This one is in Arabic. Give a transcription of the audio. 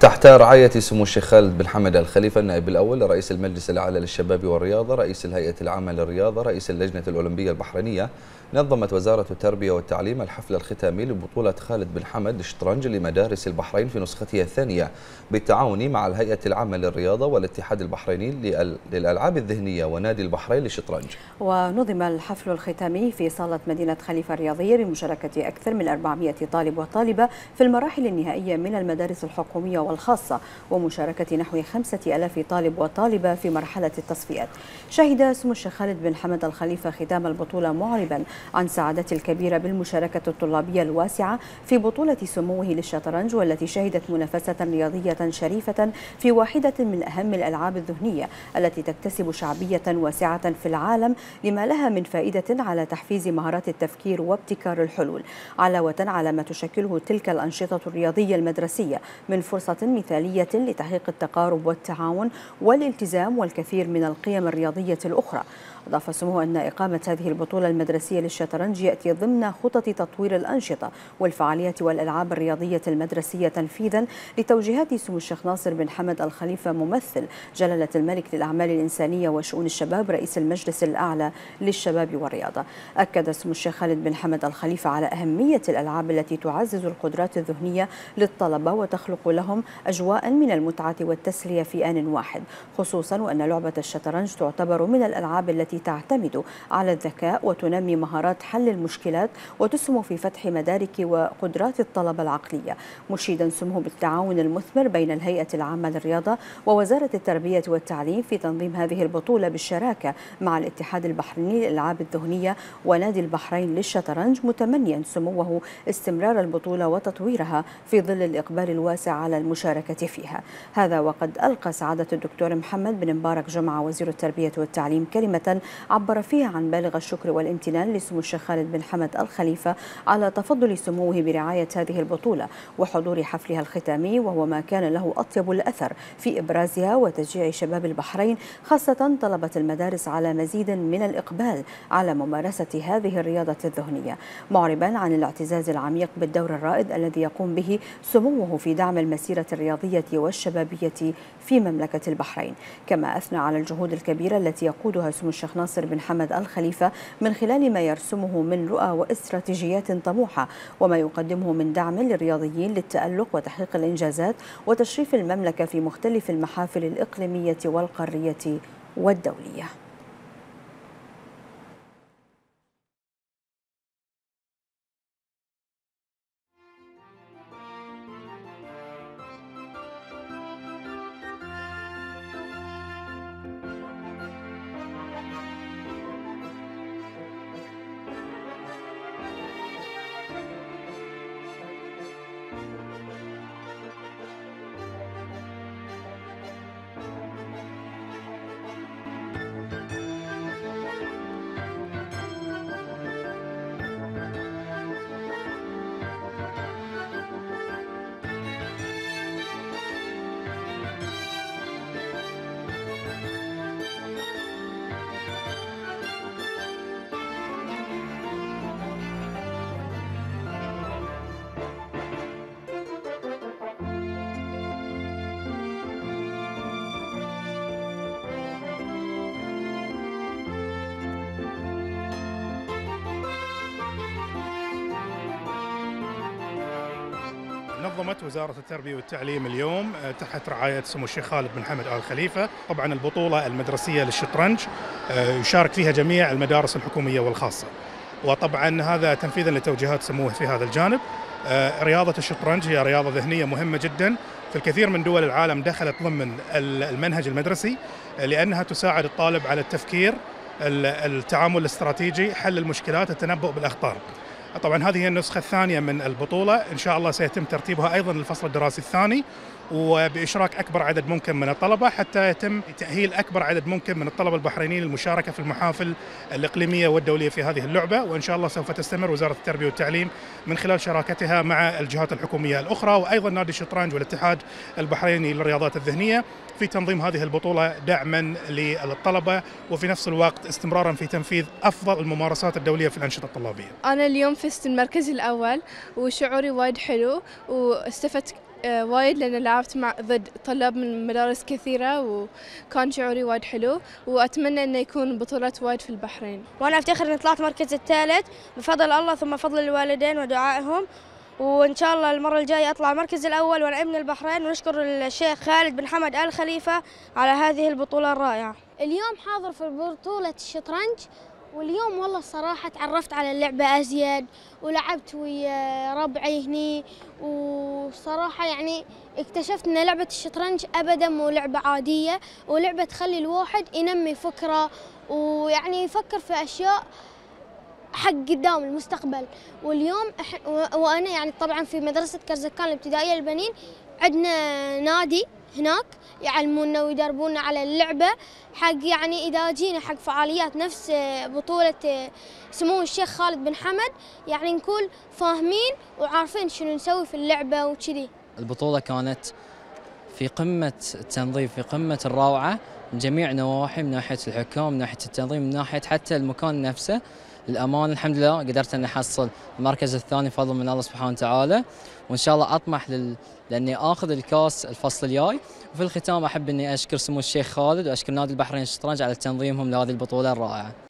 تحت رعاية سمو الشيخ خالد بن حمد الخليفة النائب الأول رئيس المجلس الأعلى للشباب والرياضة رئيس الهيئة العامة للرياضة رئيس اللجنة الأولمبية البحرينية. نظمت وزارة التربية والتعليم الحفل الختامي لبطولة خالد بن حمد الشطرنج لمدارس البحرين في نسختها الثانية بالتعاون مع الهيئة العامة للرياضة والاتحاد البحريني للألعاب الذهنية ونادي البحرين للشطرنج. ونظم الحفل الختامي في صالة مدينة خليفة الرياضية بمشاركة أكثر من 400 طالب وطالبة في المراحل النهائية من المدارس الحكومية والخاصة ومشاركة نحو خمسة ألاف طالب وطالبة في مرحلة التصفيات. شهد سمو الشيخ خالد بن حمد الخليفة ختام البطولة معربا عن سعادته الكبيرة بالمشاركة الطلابية الواسعة في بطولة سموه للشطرنج والتي شهدت منافسة رياضية شريفة في واحدة من أهم الألعاب الذهنية التي تكتسب شعبية واسعة في العالم لما لها من فائدة على تحفيز مهارات التفكير وابتكار الحلول. علاوة على ما تشكله تلك الأنشطة الرياضية المدرسية من فرصة مثالية لتحقيق التقارب والتعاون والالتزام والكثير من القيم الرياضية الأخرى. أضاف سموه أن إقامة هذه البطولة المدرسية للشطرنج يأتي ضمن خطط تطوير الأنشطة والفعاليات والألعاب الرياضية المدرسية تنفيذا لتوجيهات سمو الشيخ ناصر بن حمد الخليفة ممثل جلالة الملك للأعمال الإنسانية وشؤون الشباب رئيس المجلس الأعلى للشباب والرياضة. أكد سمو الشيخ خالد بن حمد الخليفة على أهمية الألعاب التي تعزز القدرات الذهنية للطلبة وتخلق لهم أجواء من المتعة والتسلية في آن واحد خصوصا وأن لعبة الشطرنج تعتبر من الألعاب التي التي تعتمد على الذكاء وتنمي مهارات حل المشكلات وتسهم في فتح مدارك وقدرات الطلبة العقلية. مشيدا سمه بالتعاون المثمر بين الهيئة العامة للرياضة ووزارة التربية والتعليم في تنظيم هذه البطولة بالشراكة مع الاتحاد البحريني للألعاب الذهنية ونادي البحرين للشطرنج متمنيا سموه استمرار البطولة وتطويرها في ظل الإقبال الواسع على المشاركة فيها. هذا وقد ألقى سعادة الدكتور محمد بن مبارك جمعة وزير التربية والتعليم كلمة عبر فيها عن بالغ الشكر والامتنان لسمو الشيخ خالد بن حمد الخليفة على تفضل سموه برعاية هذه البطولة وحضور حفلها الختامي وهو ما كان له أطيب الأثر في إبرازها وتشجيع شباب البحرين خاصة طلبة المدارس على مزيد من الإقبال على ممارسة هذه الرياضة الذهنية. معربا عن الاعتزاز العميق بالدور الرائد الذي يقوم به سموه في دعم المسيرة الرياضية والشبابية في مملكة البحرين. كما أثنى على الجهود الكبيرة التي يقودها سمو الشيخ ناصر بن حمد الخليفة من خلال ما يرسمه من رؤى واستراتيجيات طموحة وما يقدمه من دعم للرياضيين للتألق وتحقيق الإنجازات وتشريف المملكة في مختلف المحافل الإقليمية والقارية والدولية. نظمت وزارة التربية والتعليم اليوم آه، تحت رعاية سمو الشيخ خالد بن حمد آل خليفة طبعا البطولة المدرسية للشطرنج آه، يشارك فيها جميع المدارس الحكومية والخاصة. وطبعا هذا تنفيذا لتوجيهات سموه في هذا الجانب. آه، رياضة الشطرنج هي رياضة ذهنية مهمة جدا. في الكثير من دول العالم دخلت ضمن المنهج المدرسي لأنها تساعد الطالب على التفكير التعامل الاستراتيجي حل المشكلات التنبؤ بالأخطار. طبعا هذه هي النسخة الثانية من البطولة. إن شاء الله سيتم ترتيبها أيضا للفصل الدراسي الثاني وبإشراك أكبر عدد ممكن من الطلبة حتى يتم تأهيل أكبر عدد ممكن من الطلبة البحرينيين للمشاركة في المحافل الإقليمية والدولية في هذه اللعبة. وإن شاء الله سوف تستمر وزارة التربية والتعليم من خلال شراكتها مع الجهات الحكومية الأخرى وأيضا نادي الشطرنج والاتحاد البحريني للرياضات الذهنية في تنظيم هذه البطولة دعما للطلبة وفي نفس الوقت استمرارا في تنفيذ أفضل الممارسات الدولية في الأنشطة الطلابية. أنا اليوم فزت المركز الأول وشعوري وايد حلو واستفدت آه، وايد لأن لعبت مع ضد طلاب من مدارس كثيرة وكان شعوري وايد حلو وأتمنى أنه يكون بطولات وايد في البحرين. وأنا أفتخر أني طلعت مركز الثالث بفضل الله ثم فضل الوالدين ودعائهم وإن شاء الله المرة الجاية أطلع المركز الأول وأنا ابن البحرين ونشكر الشيخ خالد بن حمد آل خليفة على هذه البطولة الرائعة. اليوم حاضر في بطولة الشطرنج واليوم والله الصراحة تعرفت على اللعبة أزيد ولعبت ويا ربعي هني وصراحة يعني اكتشفت أن لعبة الشطرنج أبدا مو لعبة عادية ولعبة تخلي الواحد ينمي فكرة ويعني يفكر في أشياء حق قدام المستقبل. واليوم وأنا يعني طبعا في مدرسة كرزكان الابتدائية للبنين عندنا نادي هناك يعلمونا ويدربونا على اللعبة. حق يعني إذا جينا حق فعاليات نفس بطولة سمو الشيخ خالد بن حمد يعني نكون فاهمين وعارفين شنو نسوي في اللعبة وكذي. البطولة كانت في قمة التنظيم في قمة الروعة من جميع نواحي من ناحية الحكام من ناحية التنظيم من ناحية حتى المكان نفسه. للأمان الحمد لله. قدرت أن أحصل المركز الثاني فضل من الله سبحانه وتعالى. وإن شاء الله أطمح لل... لأني آخذ الكاس الفصل الجاي. وفي الختام أحب أني أشكر سمو الشيخ خالد وأشكر نادي البحرين الشطرنج على تنظيمهم لهذه البطولة الرائعة.